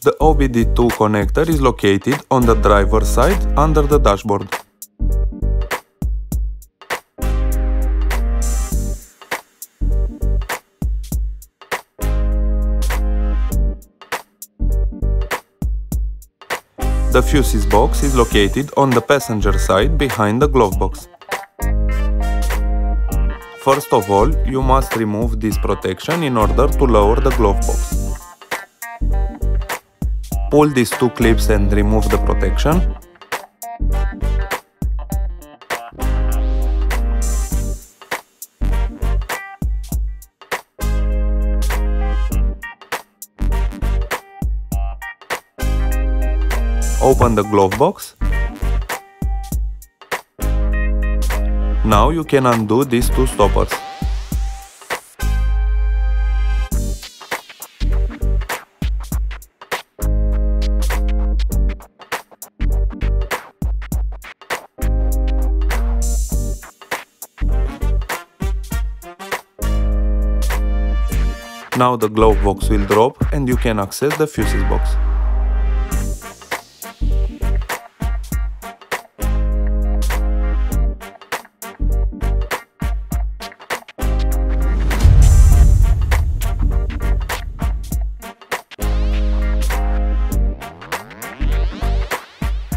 The OBD2 connector is located on the driver side under the dashboard. The fuses box is located on the passenger side behind the glove box. First of all, you must remove this protection in order to lower the glove box. Pull these two clips and remove the protection. Open the glove box. Now you can undo these two stoppers. Now the glove box will drop and you can access the fuses box.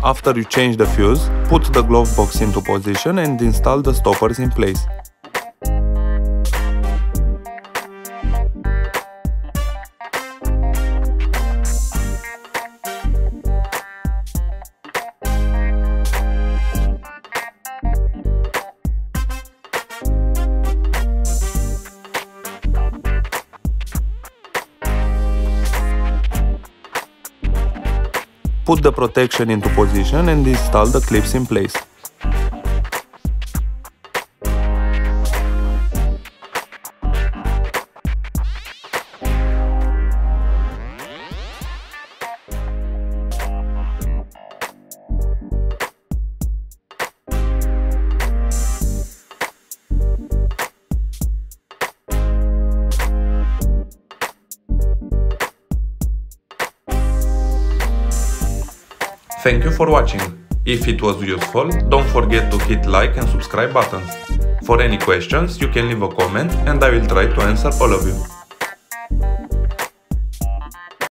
After you change the fuse, put the glove box into position and install the stoppers in place. Put the protection into position and install the clips in place. Thank you for watching. If it was useful, don't forget to hit like and subscribe buttons. For any questions, you can leave a comment and I will try to answer all of you.